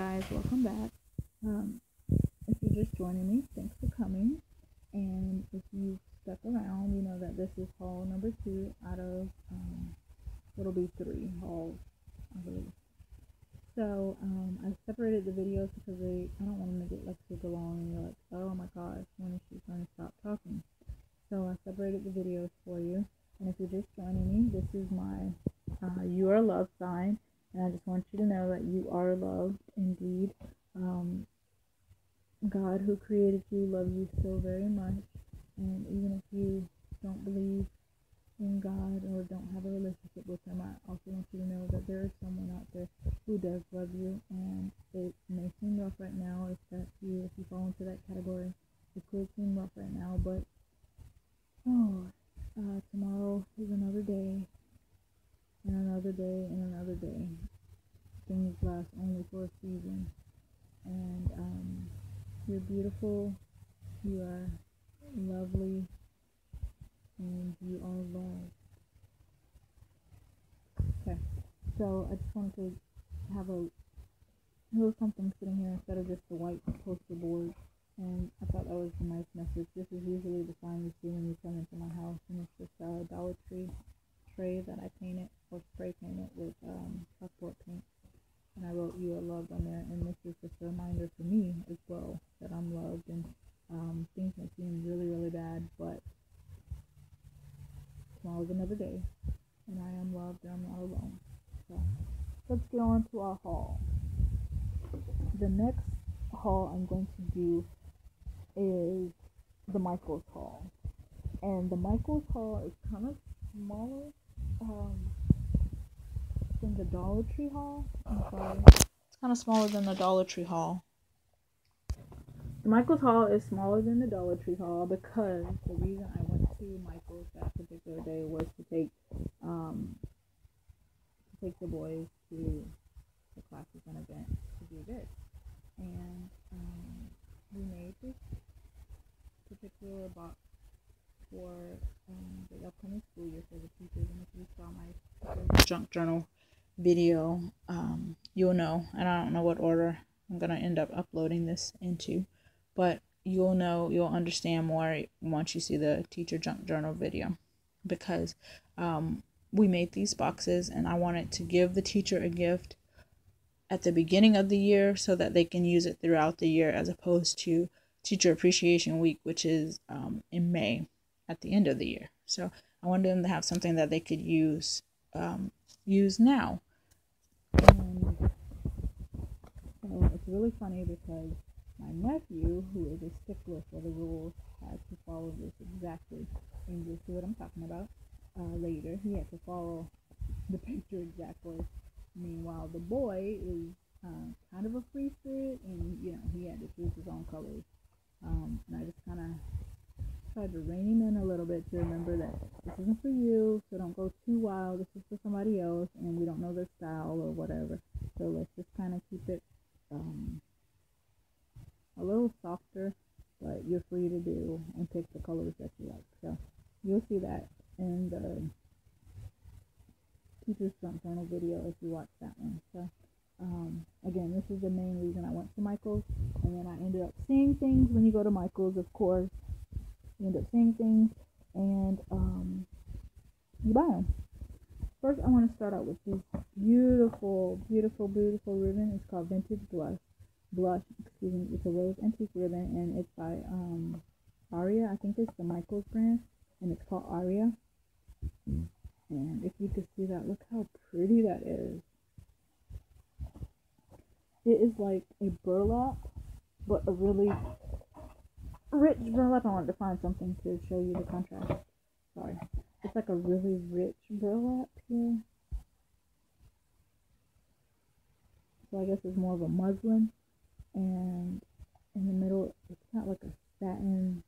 guys, welcome back. Um, if you're just joining me, thanks for coming. And if you stuck around, you know that this is haul number two out of um, what'll be three hauls, I believe. So um, I separated the videos because they I don't want to make it like super long and you're like, oh my gosh, when is she going to stop talking? So I separated the videos for you. And if you're just joining me, this is my uh, you are love sign and I just want you to know that you are loved indeed. Um, God, who created you, loves you so very much. And even if you don't believe in God or don't have a relationship with Him, I also want you to know that there is someone out there who does love you. And it may seem rough right now if that's you, if you fall into that category. It could seem rough right now, but oh, uh, tomorrow is another day and another day and another day. Things last only for a season. And um, you're beautiful, you are lovely, and you are loved. Okay, so I just wanted to have a little something sitting here instead of just the white poster board. And I thought that was a nice message. This is usually the sign you see when you come into my house, and it's just a Dollar Tree tray that I painted or spray painted with um, chalkboard paint. And I wrote "You are loved" on there, and this is just a reminder for me as well that I'm loved. And um, things may seem really, really bad, but tomorrow's another day, and I am loved, and I'm not alone. So let's get on to our haul. The next haul I'm going to do is the Michaels haul, and the Michaels haul is kind of smaller um, than the Dollar Tree haul. I'm sorry. It's kind of smaller than the Dollar Tree haul. The Michaels haul is smaller than the Dollar Tree haul because the reason I went to Michaels that particular day was to take um, to take the boys to the classes and events to do this, and um, we made this particular box for um, the upcoming school year for the teachers. And if you saw my junk journal video, um, you'll know. And I don't know what order I'm going to end up uploading this into, but you'll know, you'll understand more once you see the teacher junk journal video because um, we made these boxes and I wanted to give the teacher a gift at the beginning of the year so that they can use it throughout the year as opposed to Teacher Appreciation Week, which is um, in May at the end of the year. So I wanted them to have something that they could use um, use now. And so it's really funny because my nephew, who is a stickler for the rules, had to follow this exactly. And you'll see what I'm talking about uh, later. He had to follow the picture exactly. Meanwhile, the boy is uh, kind of a free spirit, and you know he had to choose his own colors. Um, and I just kind of tried to rein him in a little bit to remember that this isn't for you, so don't go too wild. This is for somebody else, and we don't know their style or whatever. So let's just kind of keep it um, a little softer, but you're free to do and pick the colors that you like. So you'll see that in the teacher's junk journal video if you watch that one. So um, again, this is the main reason I went to Michael's, and then I ended up seeing things when you go to Michael's, of course you end up seeing things and um, you buy them. First, I want to start out with this beautiful, beautiful, beautiful ribbon. It's called Vintage Blush. Blush, excuse me. It's a rose antique ribbon, and it's by um, Aria. I think it's the Michaels brand, and it's called Aria. And if you could see that, look how pretty that is. It is like a burlap, but a really rich burlap. I wanted to find something to show you the contrast. Sorry. It's like a really rich burlap here. So I guess it's more of a muslin. And in the middle, it's got like a satin,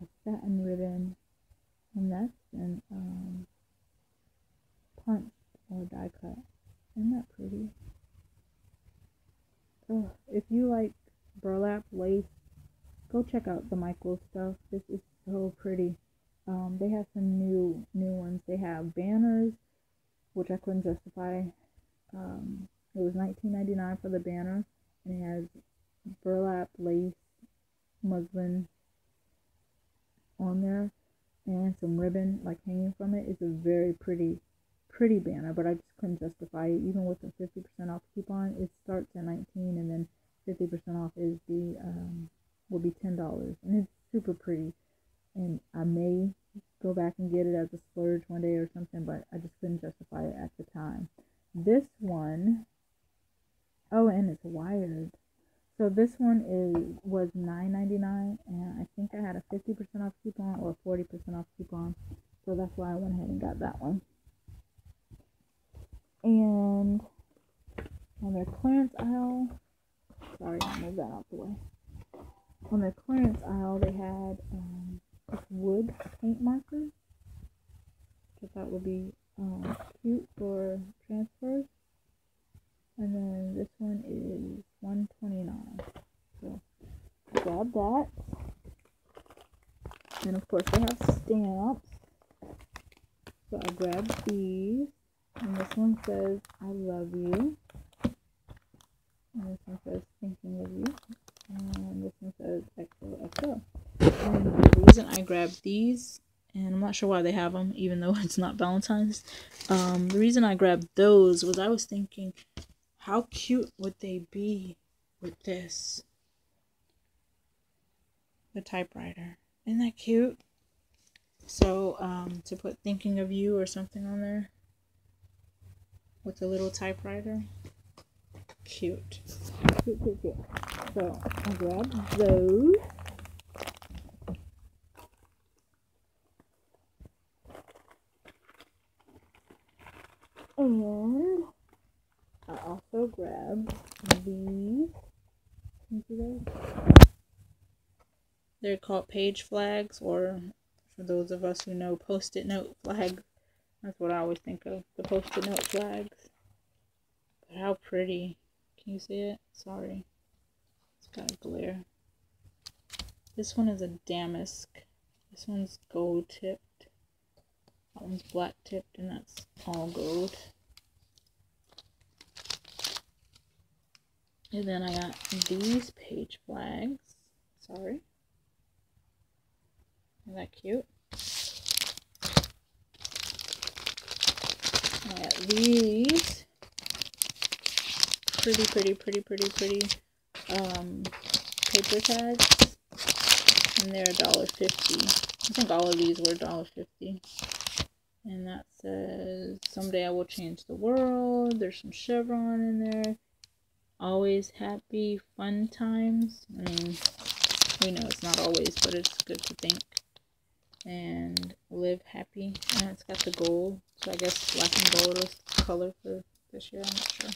a satin ribbon. And that's an um, punched or die cut. Isn't that pretty? If you like burlap lace go check out the Michael stuff. This is so pretty. Um, they have some new new ones. They have banners, which I couldn't justify um, It was nineteen ninety nine for the banner, and it has burlap lace muslin on there and some ribbon like hanging from it. It's a very pretty pretty banner, but I just couldn't justify it. Even with the 50% off coupon, it starts at 19 and then 50% off is the um, will be $10 and it's super pretty. And I may go back and get it as a splurge one day or something, but I just couldn't justify it at the time. This one, oh, and it's wired. So this one is was $9.99 and I think I had a 50% off coupon or 40% off coupon. So that's why I went ahead and got that one. And on their clearance aisle, sorry, I move that out the way. On the clearance aisle, they had um, wood paint marker, which I thought would be um, cute for transfers. And then this one is 129 So grab that. And of course they have stamps. So I grabbed these. And this one says, I love you. And this one says, thinking of you. And this one says, XOXO. And the reason I grabbed these, and I'm not sure why they have them, even though it's not Valentine's. Um, the reason I grabbed those was I was thinking, how cute would they be with this? The typewriter. Isn't that cute? So, um, to put thinking of you or something on there with a little typewriter. Cute. Cute, cute, cute. So I'll grab those. And I also grab these. You see those? They're called page flags, or for those of us who know, post it note flags. That's what I always think of, the post-it note flags. But how pretty. You see it? Sorry. It's got a glare. This one is a damask. This one's gold tipped. That one's black tipped and that's all gold. And then I got these page flags. Sorry. Isn't that cute? And I got these pretty, pretty, pretty, pretty, pretty um, paper tags, and they're a dollar fifty. I think all of these were a dollar fifty. And that says, "Someday I will change the world." There's some chevron in there. Always happy, fun times. I mean, we know it's not always, but it's good to think and live happy. And it's got the gold. So I guess black and gold is the color for this year. I'm not sure.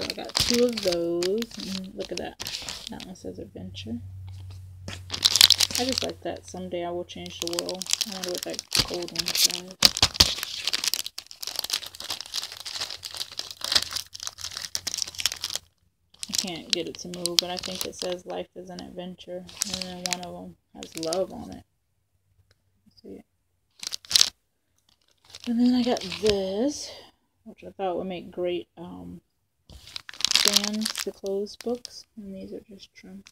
So I got two of those. And look at that. That one says adventure. I just like that. Someday I will change the world. I wonder what that gold one says. I can't get it to move, but I think it says life is an adventure. And then one of them has love on it. See it. And then I got this, which I thought would make great um, stands to close books. And these are just trim.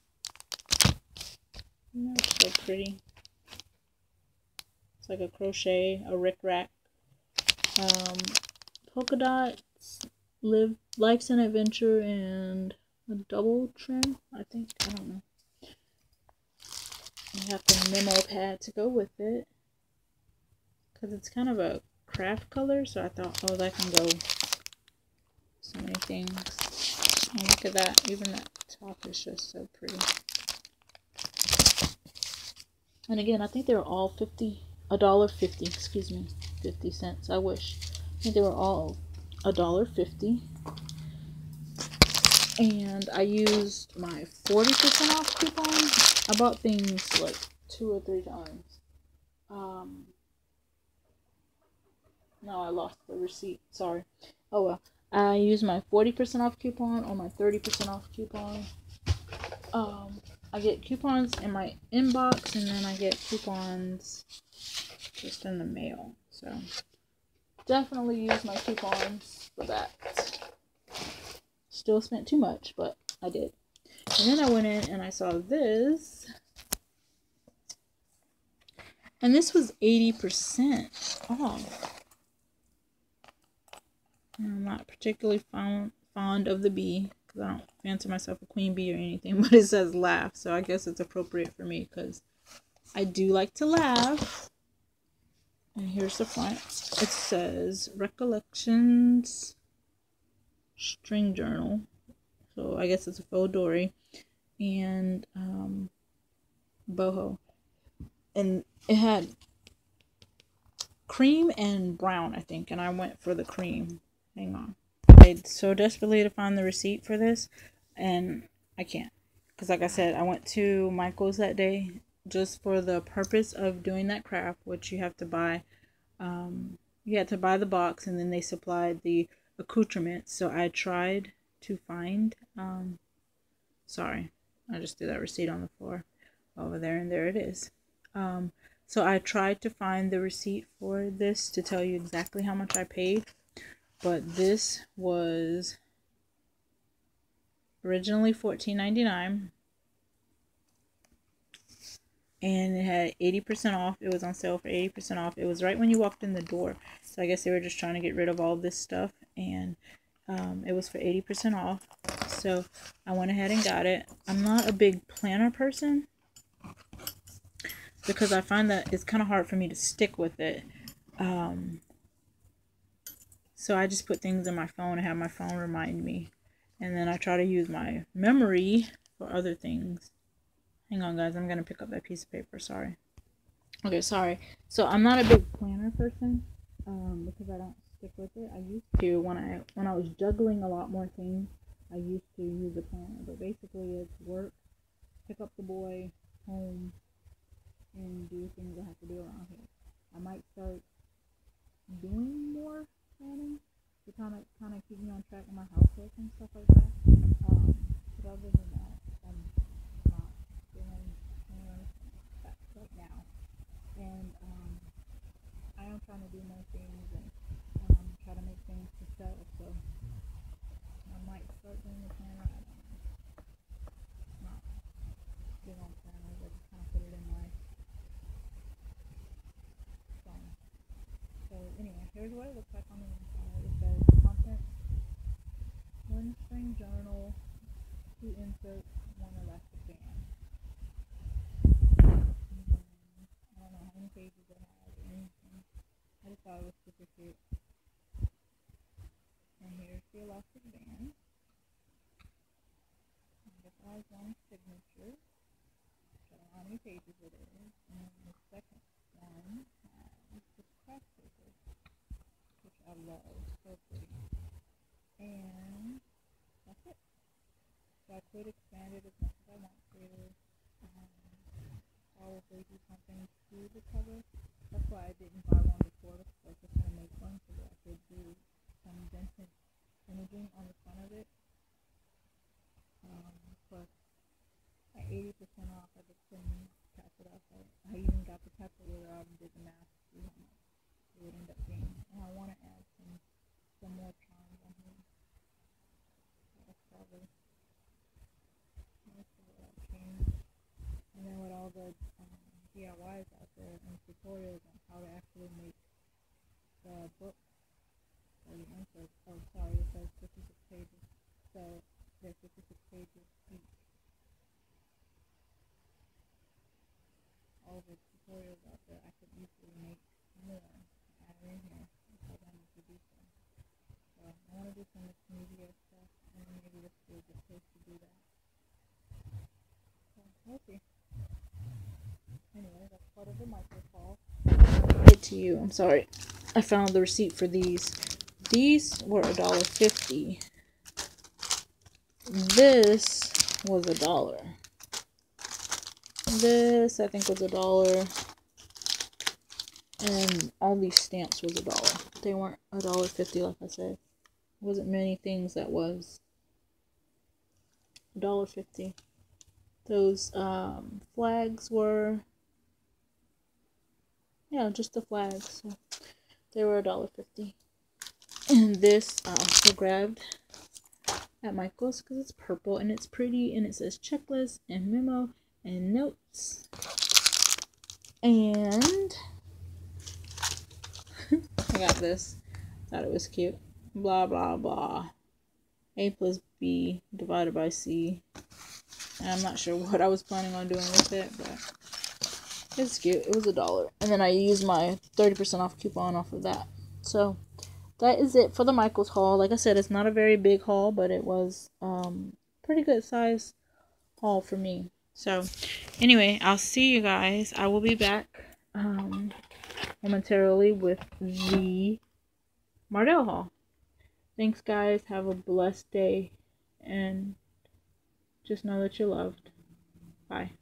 That's so pretty. It's like a crochet, a rick-rack. Um, polka dots, live, life's an adventure, and a double trim, I think. I don't know. I have the memo pad to go with it. Because it's kind of a craft color, so I thought, oh, that can go so many things. Oh, look at that. Even that top is just so pretty. And again, I think they were all 50, a dollar 50, excuse me, 50 cents. I wish. I think they were all a dollar 50 and I used my 40% off coupon. I bought things like two or three times. Um, no, I lost the receipt. Sorry. Oh well. I use my 40% off coupon or my 30% off coupon. Um, I get coupons in my inbox and then I get coupons just in the mail. So definitely use my coupons for that. Still spent too much, but I did. And then I went in and I saw this. And this was 80% off. I'm not particularly fond, fond of the bee because I don't fancy myself a queen bee or anything, but it says laugh, so I guess it's appropriate for me because I do like to laugh. And here's the front. It says Recollections String Journal. So I guess it's a fauxdori. And um, boho. And it had cream and brown, I think. And I went for the cream. Hang on. I so desperately to find the receipt for this. And I can't. Because like I said, I went to Michael's that day just for the purpose of doing that craft, which you have to buy. Um, you had to buy the box, and then they supplied the accoutrements. So I tried to find. Um, sorry, I just threw that receipt on the floor over there, and there it is. Um, so I tried to find the receipt for this to tell you exactly how much I paid, but this was originally fourteen ninety nine and it had 80% off. It was on sale for 80% off. It was right when you walked in the door. So I guess they were just trying to get rid of all this stuff and um, it was for 80% off. So I went ahead and got it. I'm not a big planner person because I find that it's kind of hard for me to stick with it. Um, so I just put things in my phone and have my phone remind me. And then I try to use my memory for other things. Hang on, guys. I'm going to pick up that piece of paper. Sorry. Okay, sorry. So I'm not a big planner person um, because I don't stick with it. I used to when I when I was juggling a lot more things. I used to use a planner, but basically it's work, pick up the boy, home, and do things I have to do around here. I might start doing more planning to kind of kind of keep me on track with my housework and stuff like that. Um, but other than that, I'm not doing anything right now. and um, I am trying to do more things and um, try to make things to sell. So I might start doing the planner. I don't know. Not big on planners. I just kind of put it in my phone. So anyway, here's what it looks like on the inside. It says content, one string journal, two inserts, one elastic band. any pages it had or anything. I just thought it was super cute. And here's the elastic band. And it has one signature. I don't know how many pages it is. And then the second one has the craft paper, which I love. So pretty. And that's it. So I could expand it as much as I want to. Um, probably do something to the cover. That's why I didn't buy one before because I just going to make one so that I could do some vintage imaging on the front of it. Um, but at 80% off, I just couldn't cap it off. I, I even got the calculator out and did the math to see how much it would end up being. And I want to add some, some more charms on here. That's probably most of what I've changed. And all the um, DIYs out there and tutorials on how to actually make the book or the insert. Oh, sorry, it says 56 pages. So there's 56 pages each. All the tutorials out there, I could easily make more add in here if I wanted to do so. So I want to do some media stuff, and maybe this will be good place to do that. So we'll. Part of the micro It to you. I'm sorry. I found the receipt for these. These were a dollar fifty. This was a dollar. This I think was a dollar. And all these stamps was a dollar. They weren't a dollar fifty like I said. Wasn't many things that was a dollar fifty. Those um, flags were yeah, just the flags. So They were a dollar fifty. And this um, I also grabbed at Michael's because it's purple and it's pretty and it says checklist and memo and notes. And I got this. Thought it was cute. Blah blah blah. A plus B divided by C. And I'm not sure what I was planning on doing with it, but it's cute. It was a dollar. And then I used my 30% off coupon off of that. So that is it for the Michaels haul. Like I said, it's not a very big haul, but it was um pretty good size haul for me. So anyway, I'll see you guys. I will be back um momentarily with the Mardel haul. Thanks guys. Have a blessed day and just know that you're loved. Bye.